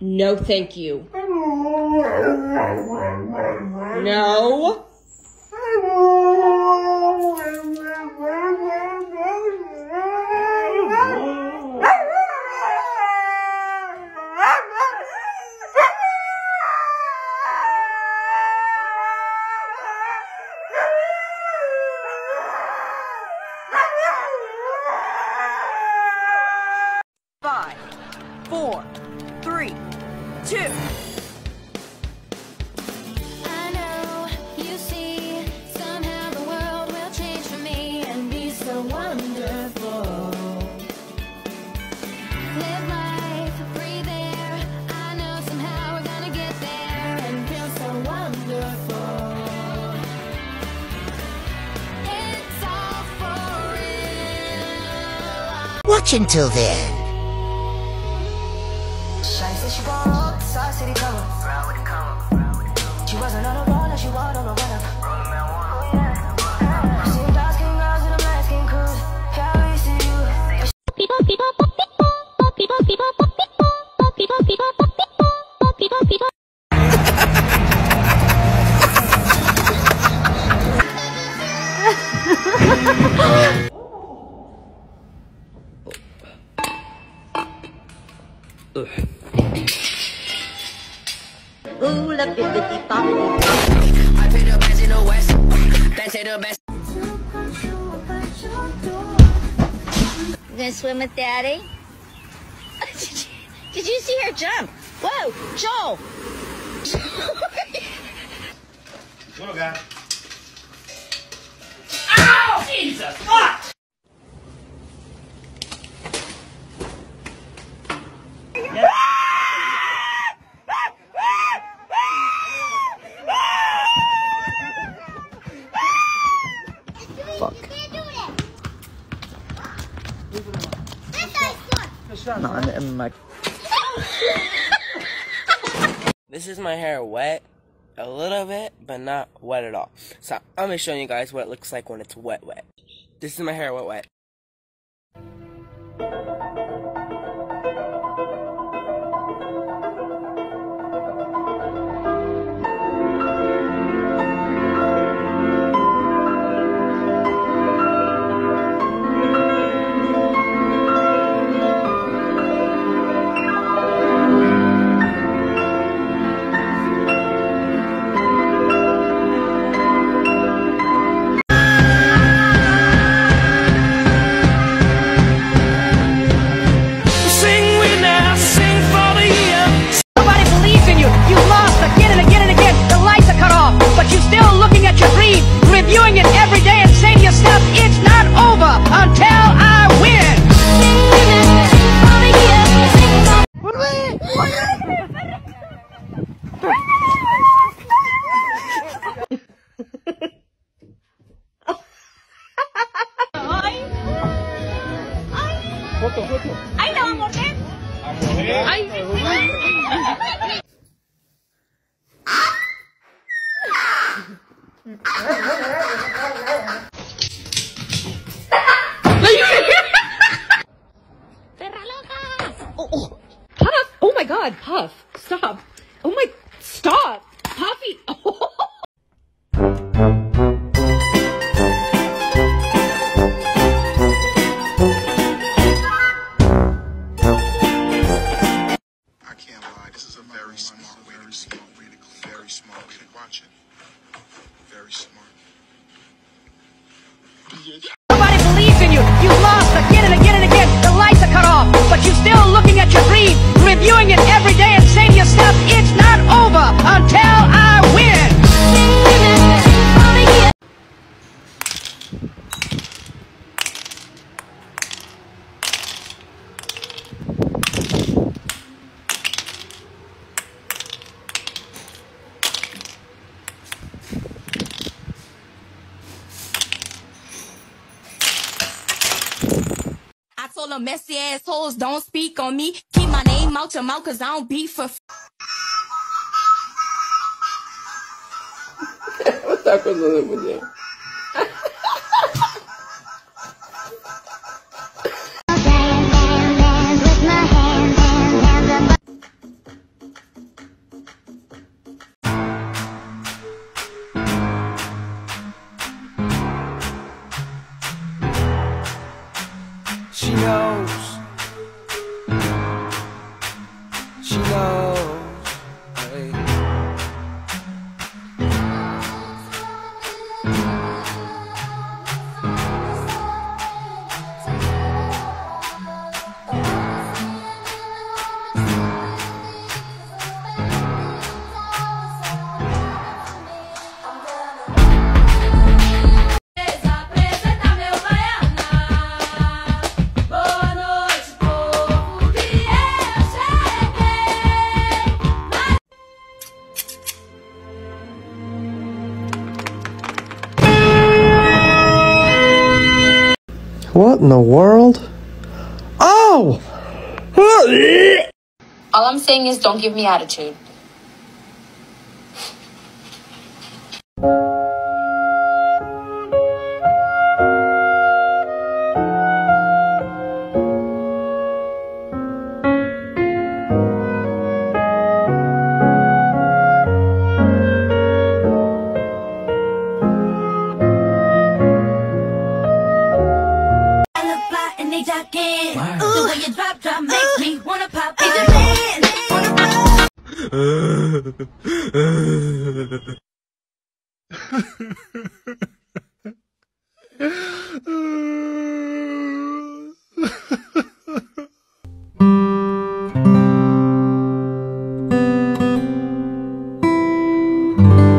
No, thank you. No. With the cover. She wasn't on a You gonna swim with Daddy? Did you, did you see her jump? Whoa, Joel! Little guy. Oh, This is my hair wet a little bit, but not wet at all. So I'm gonna show you guys what it looks like when it's wet wet. This is my hair wet wet. ¡Ay, no, amor! Oh, oh. Puff! Oh my god, Puff! Stop! them messy assholes don't speak on me. Keep my name out your mouth, cause I don't be for. she knows. What in the world? Oh! All I'm saying is don't give me attitude. 嗯，哈哈哈哈哈，嗯，哈。